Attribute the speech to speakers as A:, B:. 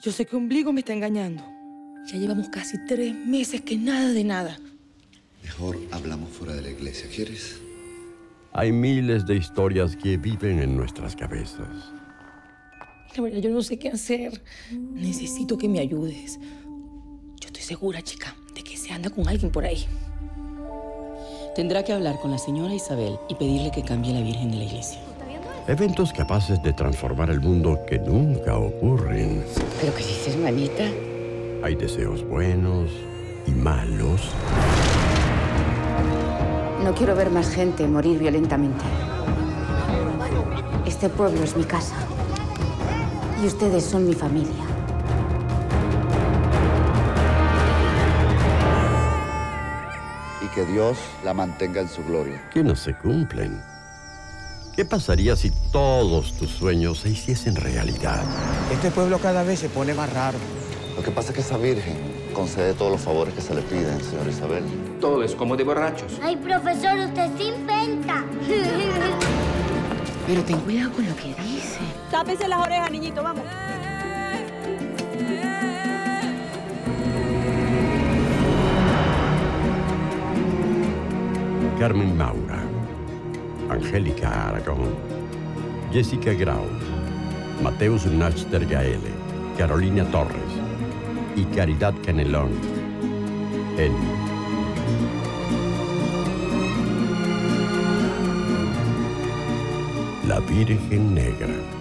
A: Yo sé que Ombligo me está engañando. Ya llevamos casi tres meses que nada de nada.
B: Mejor hablamos fuera de la iglesia, ¿quieres?
C: Hay miles de historias que viven en nuestras cabezas.
A: La verdad, yo no sé qué hacer. Necesito que me ayudes. Yo estoy segura, chica, de que se anda con alguien por ahí.
D: Tendrá que hablar con la señora Isabel y pedirle que cambie la Virgen de la iglesia.
C: Eventos capaces de transformar el mundo que nunca ocurren.
E: ¿Pero qué dices, manita?
C: Hay deseos buenos y malos.
E: No quiero ver más gente morir violentamente. Este pueblo es mi casa. Y ustedes son mi familia.
B: Y que Dios la mantenga en su gloria.
C: Que no se cumplen. ¿Qué pasaría si todos tus sueños se hiciesen realidad?
F: Este pueblo cada vez se pone más raro.
B: Lo que pasa es que esa Virgen concede todos los favores que se le piden, señor Isabel.
G: Todo es como de borrachos.
H: Ay, profesor, usted se inventa.
E: Pero ten cuidado con lo que dice.
I: Tápese las orejas, niñito, vamos.
C: Carmen Maura, Angélica Aragón, Jessica Grau, Mateus Nachter Gaele, Carolina Torres y Caridad Canelón La Virgen Negra.